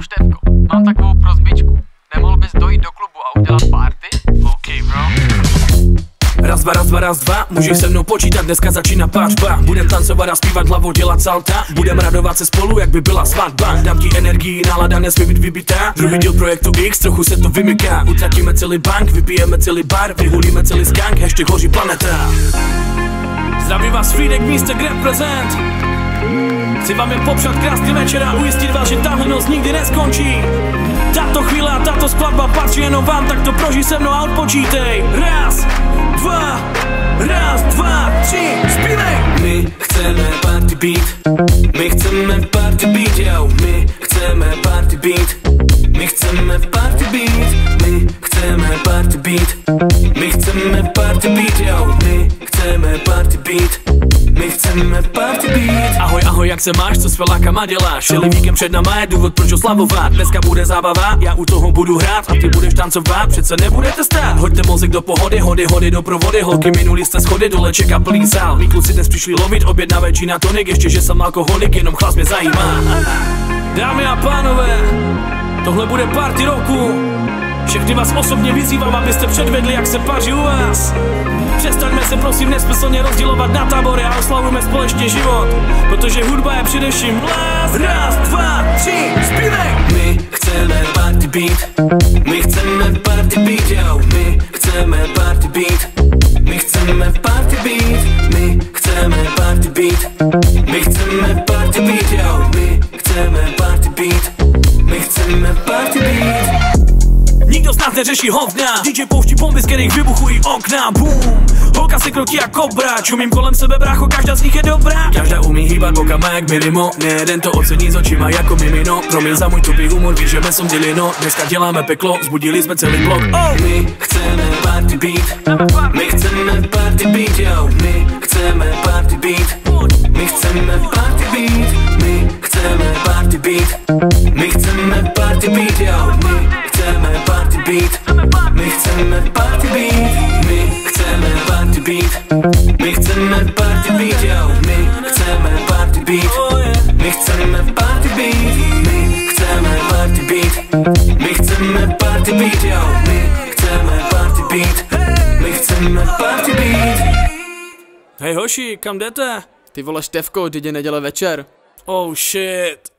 Yo, Števko, mám takovou prozbičku. Nemohl bys dojít do klubu a udělat party? OK, bro. Raz, dva, raz, dva, raz, dva, můžeš se mnou počítat, dneska začíná páčba Budem tancovat a zpívat hlavou, dělat salta Budem radovat se spolu, jak by byla svatba Dám ti energii, nálada nesmí být vybitá Druhý díl projektu X, trochu se to vymyká Utratíme celý bank, vypijeme celý bar Vyhulíme celý skank, hashtag hoří planeta Zdravím vás Frýdek, Mr. Represent Chci vám jen popřát krásný večer a ujistit vás, že tahle noc nikdy neskončí. Tato chvíle a tato skladba patří jenom vám, tak to prožij se mnou a odpočítej. Raz, dva, raz, dva, tři, zpívej! My chceme party beat, my chceme party beat, yo My chceme party beat, my chceme party beat. My chceme party beat, my chceme party beat, yo My chceme party beat, my chceme party beat Ahoj, ahoj, jak se máš, co s felákama děláš? Celý víkend před náma je důvod, proč oslavovat. Dneska bude zábava, já u toho budu hrát. A ty budeš tancovat, přece nebudete stát. Hoďte mozek do pohody, hody, hody do provody. Holky minuli jste schody, dole čeká plný sál. Mí kluci dnes přišli lovit, objednávají na tonik. Ještě, že jsem alkoholik, jenom chlas mě zajímá. Dámy a pánové, tohle bude party roku. Všechny vás osobně vyzývám, abyste předvedli, jak se paří u vás. Přestaňme se prosím nesmyslně rozdělovat na tábory a oslavujme společně život, protože hudba je především les. Raz, dva, tři, zpívej! My chceme party beat, my chceme party beat, yo. My chceme party beat, my chceme party beat, my chceme party beat, my chceme party beat, yo. My chceme party beat, my chceme party nás neřeší hovna. DJ pouští bomby, z kterých vybuchují okna. Boom, holka se krotí jak kobra. Čumím kolem sebe brácho, každá z nich je dobrá. Každá umí hýbat bokama jak milimo. Nejeden to ocení s očima jako mimino. Promiň za můj tupý humor, víš, že jsme dělino Dneska děláme peklo, zbudili jsme celý blok. Oh. My chceme party beat. My chceme party beat, yo. My chceme party beat. My chceme party beat. My chceme party beat. My chceme party beat, yo beat My chceme party beat My chceme party beat My chceme party beat, yo My chceme party beat My chceme party beat My chceme party beat My chceme party beat, yo My chceme party beat My chceme party beat Hej hoši, kam jdete? Ty vole Števko, teď je neděle večer. Oh shit